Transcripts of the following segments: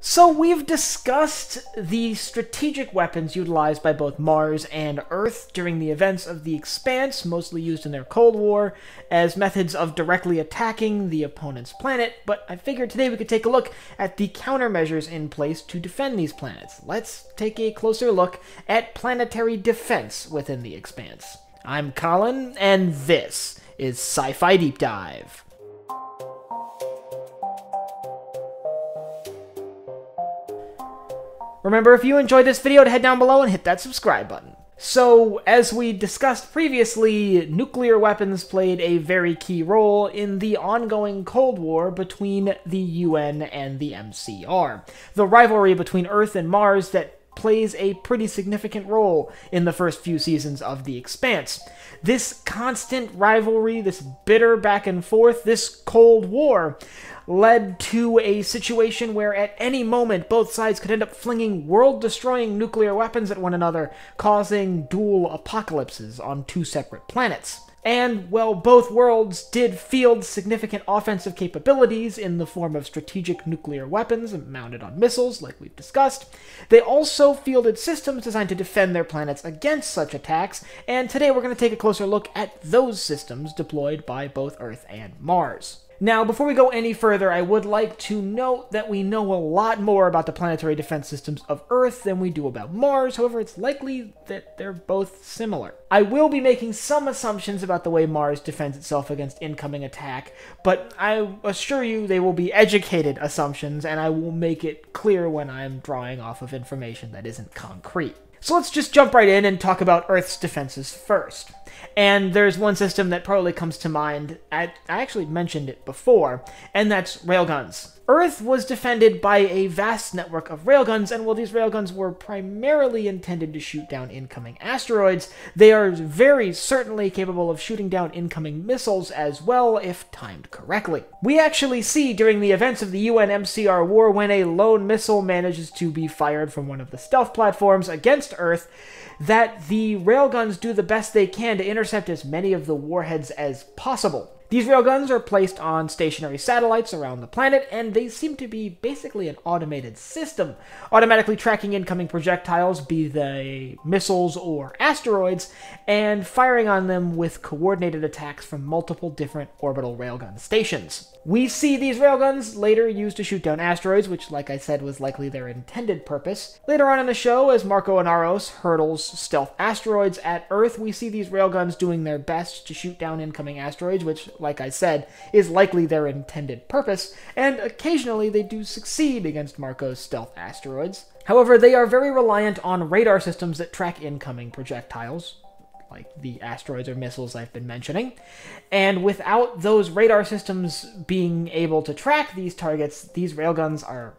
So we've discussed the strategic weapons utilized by both Mars and Earth during the events of the Expanse, mostly used in their Cold War, as methods of directly attacking the opponent's planet, but I figured today we could take a look at the countermeasures in place to defend these planets. Let's take a closer look at planetary defense within the Expanse. I'm Colin, and this is Sci-Fi Deep Dive. Remember, if you enjoyed this video, to head down below and hit that subscribe button. So, as we discussed previously, nuclear weapons played a very key role in the ongoing Cold War between the UN and the MCR. The rivalry between Earth and Mars that plays a pretty significant role in the first few seasons of The Expanse. This constant rivalry, this bitter back and forth, this Cold War led to a situation where at any moment both sides could end up flinging world destroying nuclear weapons at one another, causing dual apocalypses on two separate planets. And, well, both worlds did field significant offensive capabilities in the form of strategic nuclear weapons mounted on missiles, like we've discussed. They also fielded systems designed to defend their planets against such attacks, and today we're going to take a closer look at those systems deployed by both Earth and Mars. Now, before we go any further, I would like to note that we know a lot more about the planetary defense systems of Earth than we do about Mars, however, it's likely that they're both similar. I will be making some assumptions about the way Mars defends itself against incoming attack, but I assure you they will be educated assumptions, and I will make it clear when I'm drawing off of information that isn't concrete. So let's just jump right in and talk about Earth's defenses first. And there's one system that probably comes to mind. I, actually mentioned it before, and that's railguns. Earth was defended by a vast network of railguns, and while these railguns were primarily intended to shoot down incoming asteroids, they are very certainly capable of shooting down incoming missiles as well if timed correctly. We actually see during the events of the UN MCR war when a lone missile manages to be fired from one of the stealth platforms against Earth that the railguns do the best they can to intercept as many of the warheads as possible. These railguns are placed on stationary satellites around the planet, and they seem to be basically an automated system, automatically tracking incoming projectiles, be they missiles or asteroids, and firing on them with coordinated attacks from multiple different orbital railgun stations. We see these railguns later used to shoot down asteroids, which, like I said, was likely their intended purpose. Later on in the show, as Marco Inaros hurdles stealth asteroids at Earth, we see these railguns doing their best to shoot down incoming asteroids, which, like I said, is likely their intended purpose, and occasionally they do succeed against Marco's stealth asteroids. However, they are very reliant on radar systems that track incoming projectiles, like the asteroids or missiles I've been mentioning. And without those radar systems being able to track these targets, these railguns are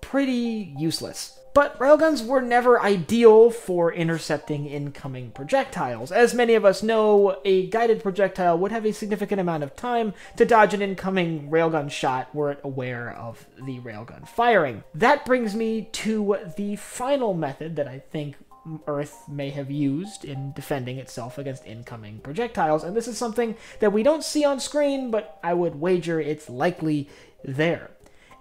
pretty useless. But railguns were never ideal for intercepting incoming projectiles. As many of us know, a guided projectile would have a significant amount of time to dodge an incoming railgun shot were it aware of the railgun firing. That brings me to the final method that I think Earth may have used in defending itself against incoming projectiles, and this is something that we don't see on screen, but I would wager it's likely there.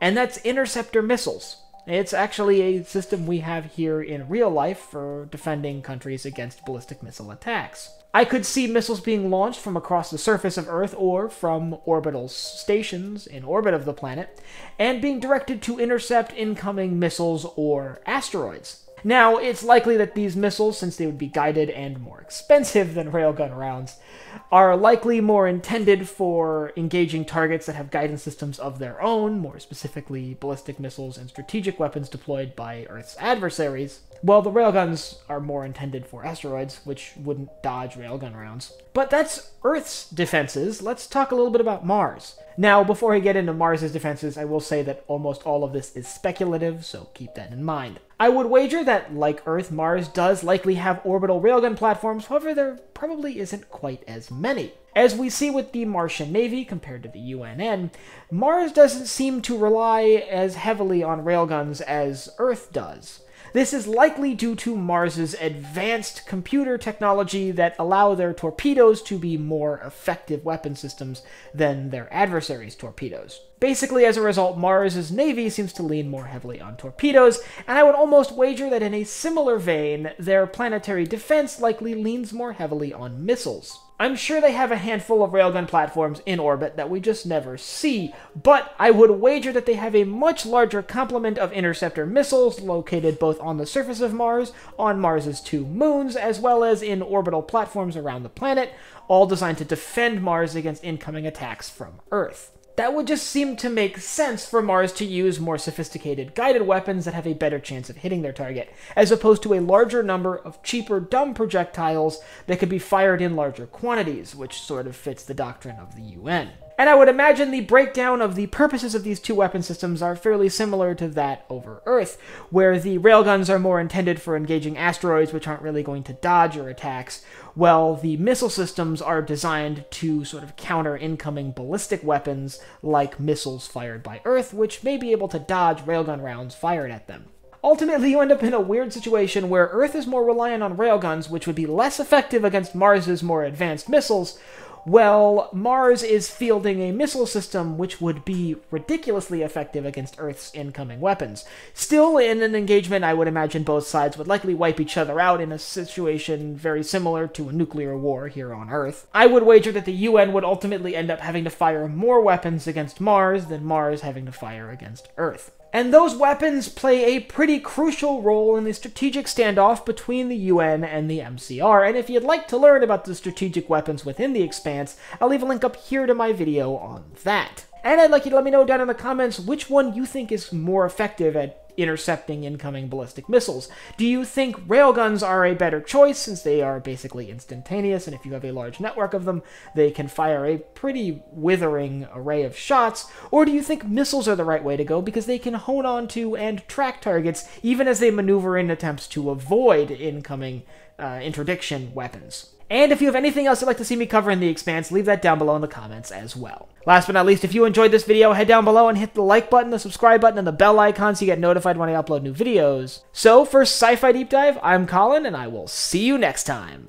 And that's interceptor missiles. It's actually a system we have here in real life for defending countries against ballistic missile attacks. I could see missiles being launched from across the surface of Earth or from orbital stations in orbit of the planet, and being directed to intercept incoming missiles or asteroids. Now, it's likely that these missiles, since they would be guided and more expensive than railgun rounds, are likely more intended for engaging targets that have guidance systems of their own, more specifically ballistic missiles and strategic weapons deployed by Earth's adversaries, while the railguns are more intended for asteroids, which wouldn't dodge railgun rounds. But that's Earth's defenses. Let's talk a little bit about Mars. Now, before I get into Mars's defenses, I will say that almost all of this is speculative, so keep that in mind. I would wager that, like Earth, Mars does likely have orbital railgun platforms, however, there probably isn't quite as many. As we see with the Martian Navy compared to the UNN, Mars doesn't seem to rely as heavily on railguns as Earth does. This is likely due to Mars's advanced computer technology that allow their torpedoes to be more effective weapon systems than their adversaries' torpedoes. Basically, as a result, Mars' navy seems to lean more heavily on torpedoes, and I would almost wager that in a similar vein, their planetary defense likely leans more heavily on missiles. I'm sure they have a handful of railgun platforms in orbit that we just never see, but I would wager that they have a much larger complement of interceptor missiles located both on the surface of Mars, on Mars's two moons, as well as in orbital platforms around the planet, all designed to defend Mars against incoming attacks from Earth that would just seem to make sense for Mars to use more sophisticated guided weapons that have a better chance of hitting their target, as opposed to a larger number of cheaper dumb projectiles that could be fired in larger quantities, which sort of fits the doctrine of the UN. And I would imagine the breakdown of the purposes of these two weapon systems are fairly similar to that over Earth, where the railguns are more intended for engaging asteroids which aren't really going to dodge your attacks, while the missile systems are designed to sort of counter incoming ballistic weapons like missiles fired by Earth, which may be able to dodge railgun rounds fired at them. Ultimately, you end up in a weird situation where Earth is more reliant on railguns, which would be less effective against Mars's more advanced missiles, well, Mars is fielding a missile system which would be ridiculously effective against Earth's incoming weapons. Still, in an engagement, I would imagine both sides would likely wipe each other out in a situation very similar to a nuclear war here on Earth. I would wager that the UN would ultimately end up having to fire more weapons against Mars than Mars having to fire against Earth. And those weapons play a pretty crucial role in the strategic standoff between the UN and the MCR. And if you'd like to learn about the strategic weapons within the Expanse, I'll leave a link up here to my video on that. And I'd like you to let me know down in the comments which one you think is more effective at intercepting incoming ballistic missiles. Do you think railguns are a better choice since they are basically instantaneous, and if you have a large network of them, they can fire a pretty withering array of shots? Or do you think missiles are the right way to go because they can hone onto and track targets even as they maneuver in attempts to avoid incoming uh, interdiction weapons? And if you have anything else you'd like to see me cover in The Expanse, leave that down below in the comments as well. Last but not least, if you enjoyed this video, head down below and hit the like button, the subscribe button, and the bell icon so you get notified when I upload new videos. So, for Sci-Fi Deep Dive, I'm Colin, and I will see you next time.